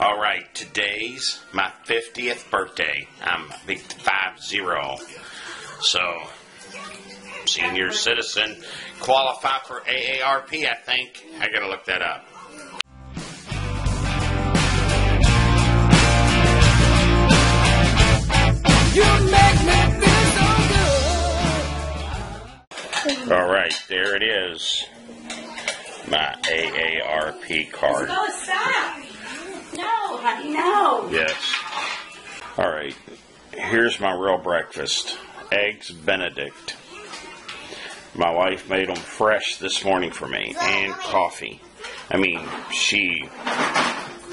All right, today's my 50th birthday. I'm big 5 0. So, senior citizen. Qualify for AARP, I think. I gotta look that up. All right, there it is. My AARP card. No. Yes. All right. Here's my real breakfast eggs Benedict. My wife made them fresh this morning for me, and coffee. I mean, she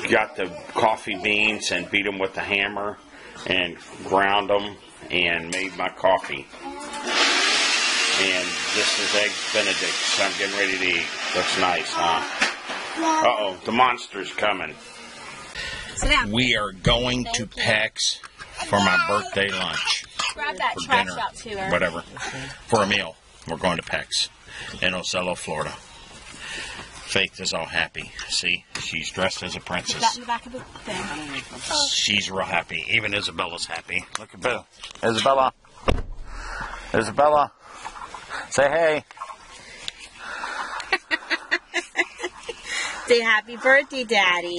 got the coffee beans and beat them with a hammer and ground them and made my coffee. And this is eggs Benedict, so I'm getting ready to eat. Looks nice, huh? Uh oh, the monster's coming. Sit down. We are going to Peck's for my birthday lunch. Grab that For trash dinner. out to her. Whatever. For a meal. We're going to Peck's in Ozello, Florida. Faith is all happy. See, she's dressed as a Put that princess. in the back of the thing. Oh. She's real happy. Even Isabella's happy. Look at Bill. Isabella. Isabella. Say hey. Say happy birthday, Daddy.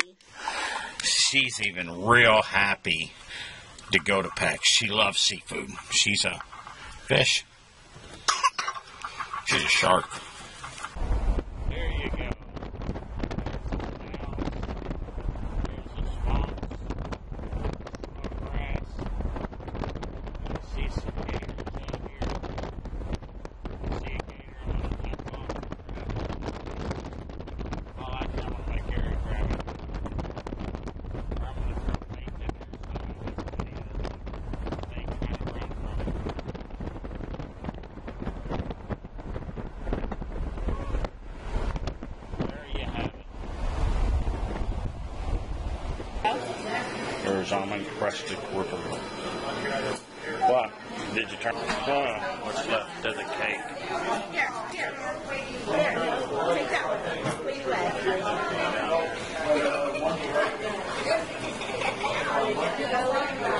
She's even real happy to go to Peck's. She loves seafood. She's a fish. She's a shark. There you go. There's a swamp grass see some gators out here. I see a gator on a jump on Oh, I kind of like Gary grabbing. I'm gonna throw paint in there so that they kind of run from it. There you have it. There's almond crusted whipper. What? Did you turn? Oh, what's left of the cake? Here, here. Here. Take that one. Lead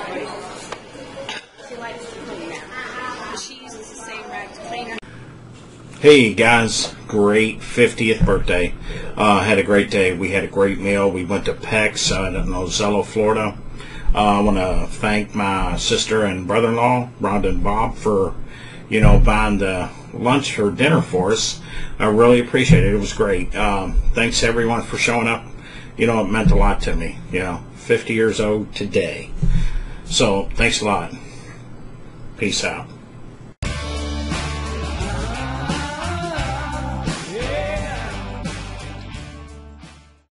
away. She likes to clean now. She uses the same rag to clean her. Hey guys, great 50th birthday. Uh, had a great day. We had a great meal. We went to uh, in Ozello, Florida. Uh, I want to thank my sister and brother-in-law, Rhonda and Bob, for, you know, buying the lunch or dinner for us. I really appreciate it. It was great. Um, thanks everyone for showing up. You know, it meant a lot to me. You know, 50 years old today. So, thanks a lot. Peace out.